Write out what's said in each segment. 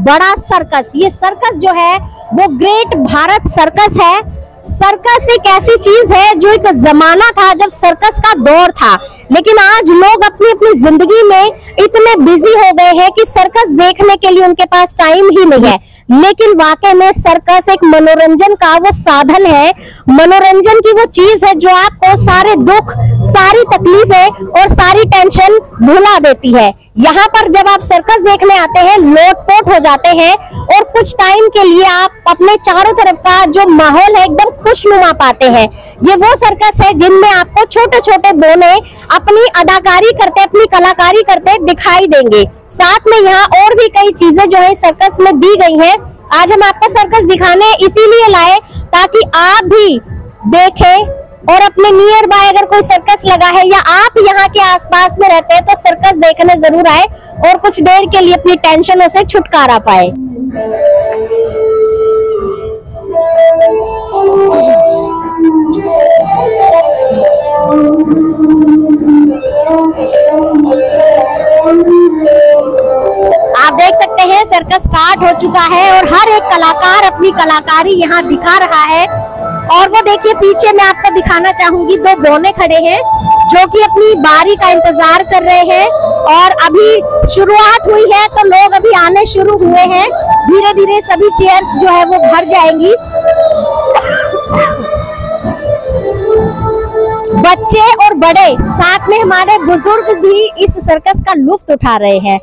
बड़ा सर्कस ये सर्कस जो है, वो ग्रेट भारत सर्कस है। सर्कस एक ऐसी चीज़ है जो एक जमाना था जब सर्कस का दौर था। लेकिन आज लोग अपनी अपनी ज़िंदगी में इतने बिज़ी हो गए हैं कि सर्कस देखने के लिए उनके पास टाइम ही नहीं है। लेकिन वाकई में सर्कस एक मनोरंजन का वो साधन है। मनोरंजन की वो चीज़ है जो आपको सारे दुख सारी तकलीफें और सारी टेंशन भुला देती है। यहाँ पर जब आप सर्कस देखने आते हैं, लोटपोट हो जाते हैं और कुछ टाइम के लिए आप अपने चारों तरफ़ का जो माहौल है एकदम खुशनुमा पाते हैं। ये वो सर्कस है जिनमें आपको छोटे छोटे बोने, अपनी अदाकारी करते, अपनी कलाकारी करते दिखाई देंगे। साथ में यहाँ और भी कई चीज़ें जो है सर्कस में दी गई है। आज हम आपको सर्कस दिखाने इसीलिए लाए ताकि आप भी देखें और अपने नियर बाय अगर कोई सर्कस लगा है या आप यहाँ के आसपास में रहते हैं तो सर्कस देखने ज़रूर आए और कुछ देर के लिए अपनी टेंशनों से छुटकारा पाए। आप देख सकते हैं सर्कस स्टार्ट हो चुका है और हर एक कलाकार अपनी कलाकारी यहाँ दिखा रहा है। और वो देखिए, पीछे मैं आपको दिखाना चाहूँगी, दो बोने खड़े हैं जो कि अपनी बारी का इंतज़ार कर रहे हैं और अभी शुरुआत हुई है तो लोग अभी आने शुरू हुए हैं। धीरे धीरे सभी चेयर्स जो है वो भर जाएँगी। बच्चे और बड़े साथ में हमारे बुज़ुर्ग भी इस सर्कस का लुफ्त उठा रहे हैं।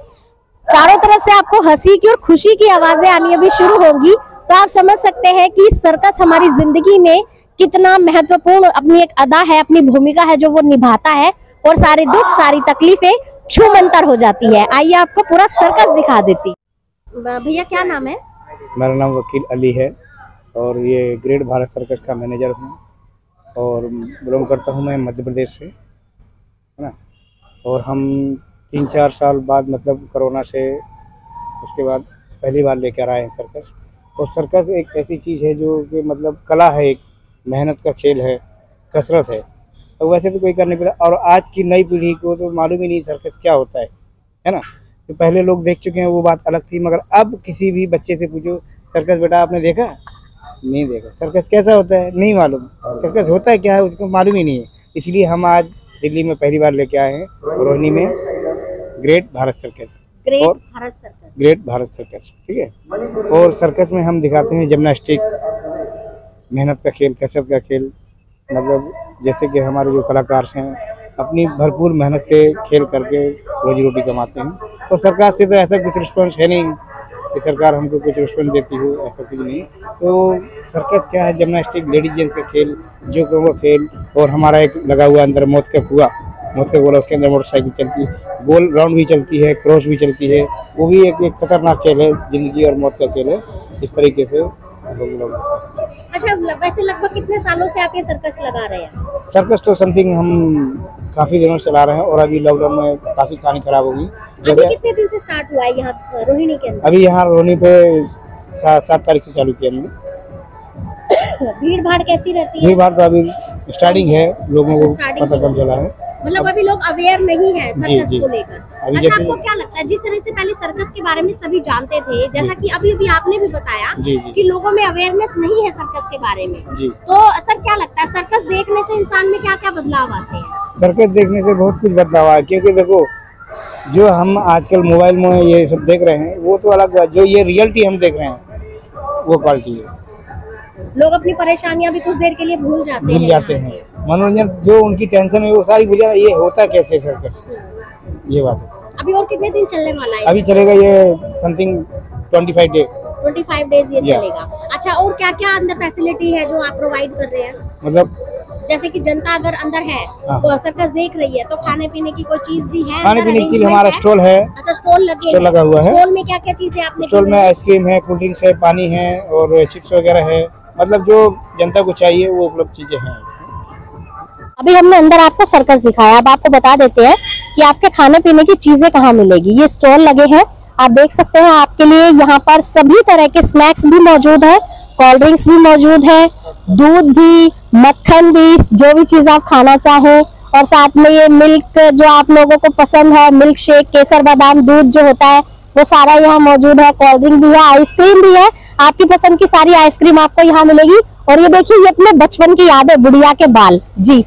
चारों तरफ़ से आपको हँसी की और खुशी की आवाज़ें आनी अभी शुरू होंगी। तो आप समझ सकते हैं कि सर्कस हमारी ज़िंदगी में कितना महत्वपूर्ण अपनी एक अदा है अपनी भूमिका है जो वो निभाता है और सारे दुख सारी तकलीफें छूमंतर हो जाती है। आइए आपको पूरा सर्कस दिखा देती। भैया क्या नाम है? मेरा नाम वकील अली है और ये ग्रेट भारत सर्कस का मैनेजर हूँ और बिलोंग करता हूँ मैं मध्य प्रदेश से है ना? और हम तीन चार साल बाद मतलब कोरोना से उसके बाद पहली बार लेकर आए हैं सर्कस। और सर्कस एक ऐसी चीज़ है जो कि मतलब कला है एक मेहनत का खेल है कसरत है। तो वैसे तो कोई कर नहीं पाता और आज की नई पीढ़ी को तो मालूम ही नहीं सर्कस क्या होता है है ना? तो पहले लोग देख चुके हैं वो बात अलग थी मगर अब किसी भी बच्चे से पूछो सर्कस बेटा आपने देखा? नहीं देखा। सर्कस कैसा होता है? नहीं मालूम। सर्कस होता है क्या है? उसको मालूम ही नहीं है। इसलिए हम आज दिल्ली में पहली बार लेके आए हैं रोहिणी में ग्रेट भारत सर्कस ग्रेट और- Bharat circus great Bharat circus, ठीक है? और सर्कस में हम दिखाते हैं जिमनास्टिक, मेहनत का खेल, कसरत का खेल मतलब जैसे कि हमारे जो कलाकार हैं, अपनी भरपूर मेहनत से खेल करके रोजी रोटी कमाते हैं। और सरकार से तो ऐसा कुछ रिस्पॉन्स है नहीं कि सरकार हमको कुछ रिस्पॉन्स देती हो, ऐसा कुछ नहीं। तो सर्कस क्या है? जिमनास्टिक, लेडीज़ जेंट्स का खेल, जो का खेल, और हमारा एक लगा हुआ अंदर मौत का कुआ। मौत का गोला उसके अंदर मोटरसाइकिल चलती है गोल राउंड भी चलती है क्रॉस भी चलती है वो भी एक, एक खतरनाक खेल है ज़िंदगी और मौत का खेल है इस तरीके से हम लोग लोग अच्छा वैसे लगभग कितने सालों से आप ये सर्कस लगा रहे हैं? सर्कस तो समथिंग हम काफ़ी दिनों से चला रहे हैं और अभी लॉकडाउन में काफ़ी कहानी खराब होगी। जैसे कितने दिन से स्टार्ट हुआ है यहाँ रोहिणी के अंदर? अभी यहाँ रोनी पे सात तारीख से चालू किया हमने। भीड़ भाड़ कैसी रहती है? भीड़ भाड़ तो अभी स्टार्टिंग है लोगों अच्छा, को starting पता कम चला है। मतलब अभी लोग अवेयर नहीं है सर्कस जी। को लेकर। अच्छा आपको क्या लगता है जिस तरह से पहले सर्कस के बारे में सभी जानते थे जैसा कि अभी अभी आपने भी बताया कि लोगों में अवेयरनेस नहीं है सर्कस के बारे में। तो सर क्या लगता है सर्कस देखने से इंसान में क्या क्या बदलाव आते हैं? सर्कस देखने से बहुत कुछ बदलाव आया क्योंकि देखो जो हम आजकल मोबाइल में ये सब देख रहे हैं वो तो अलग बात जो ये रियलिटी हम देख रहे हैं वो क्वालिटी है। लोग अपनी परेशानियाँ भी कुछ देर के लिए भूल जाते भूल हैं। जाते हैं। मनोरंजन जो उनकी टेंशन है वो सारी भूल ये होता कैसे सर्कस ये बात है। अभी और कितने दिन चलने वाला है? अभी चलेगा ये something twenty five day twenty five days ये. चलेगा। अच्छा और क्या क्या अंदर फैसिलिटी है जो आप प्रोवाइड कर रहे हैं? मतलब जैसे कि जनता अगर अंदर है हाँ। तो सर्कस देख रही है तो खाने पीने की कोई चीज़ भी है? खाने पीने की चीज़ हमारा स्टॉल है। अच्छा स्टॉल लगे स्टॉल लगा हुआ है। स्टॉल में क्या क्या चीज़ें आपने स्टॉल में आइसक्रीम है कोल्ड ड्रिंक्स है पानी है और चिप्स वगैरह है। मतलब जो जनता को चाहिए वो उपलब्ध चीज़ें हैं। अभी हमने अंदर आपको सर्कस दिखाया। अब आपको बता देते हैं कि आपके खाने पीने की चीज़ें कहाँ मिलेगी। ये स्टॉल लगे हैं। आप देख सकते हैं आपके लिए यहाँ पर सभी तरह के स्नैक्स भी मौजूद है। कोल्ड ड्रिंक्स भी मौजूद है। दूध भी, मक्खन भी, जो भी चीज़ आप खाना चाहें। और साथ में ये मिल्क जो आप लोगों को पसंद है मिल्क शेक केसर बादाम, दूध जो होता है, वो सारा यहाँ मौजूद है। कोल्ड ड्रिंक भी है आइसक्रीम भी है। आपकी पसंद की सारी आइसक्रीम आपको यहाँ मिलेगी। और ये देखिए, ये अपने बचपन की याद है बुढ़िया के बाल। जी।